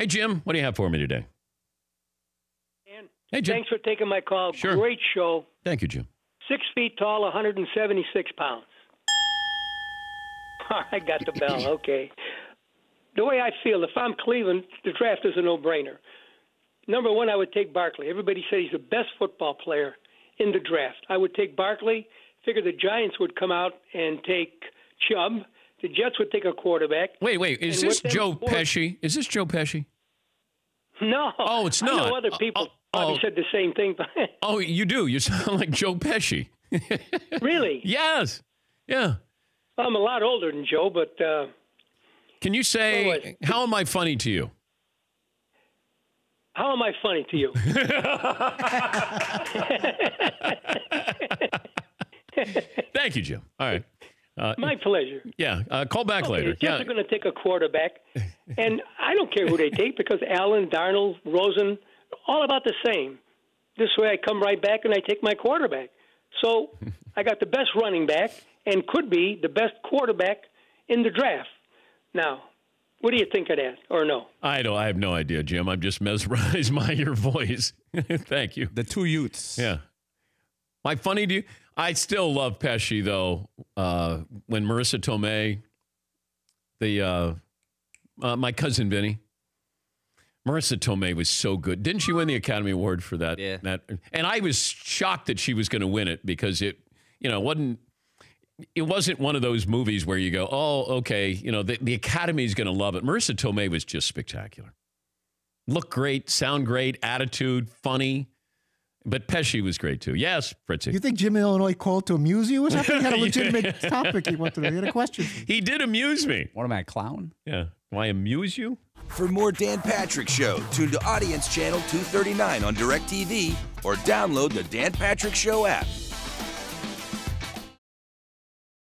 Hey, Jim, what do you have for me today? Dan, Hey, Jim. thanks for taking my call. Sure. Great show. Thank you, Jim. Six feet tall, 176 pounds. I got the bell. Okay. The way I feel, if I'm Cleveland, the draft is a no-brainer. Number one, I would take Barkley. Everybody said he's the best football player in the draft. I would take Barkley. Figure the Giants would come out and take Chubb. The Jets would take a quarterback. Wait, wait. Is this Joe four- Pesci? Is this Joe Pesci? No. Oh, it's I not. know other Oh, people oh, probably oh. said the same thing. Oh, you do. You sound like Joe Pesci. really? yes. Yeah. I'm a lot older than Joe, but uh, Can you say, how am I funny to you? how am I funny to you? Thank you, Jim. All right. Uh, My pleasure. yeah. Uh, call back Okay, later. the Jets Yeah. are going to take a quarterback, and I don't care who they take because Allen, Darnold, Rosen, all about the same. This way, I come right back and I take my quarterback. So I got the best running back and could be the best quarterback in the draft. Now, what do you think of that, or no? I don't. I have no idea, Jim. I'm just mesmerized by your voice. Thank you. The two youths. Yeah. My funny do you? I still love Pesci though. Uh, when Marisa Tomei, the uh, uh, my cousin Vinny, Marisa Tomei was so good. Didn't she win the Academy Award for that? Yeah. That and I was shocked that she was going to win it because it, you know, wasn't. It wasn't one of those movies where you go, oh, okay, you know, the, the Academy is going to love it. Marisa Tomei was just spectacular. Look great, sound great, attitude, funny. But Pesci was great too. Yes, Fritzy. You think Jim in Illinois called to amuse you or something? He had a legitimate topic he went to. He had a question. He did amuse me. What am I, a clown? Yeah. Do I amuse you? For more Dan Patrick Show, tune to Audience Channel 239 on DirecTV or download the Dan Patrick Show app.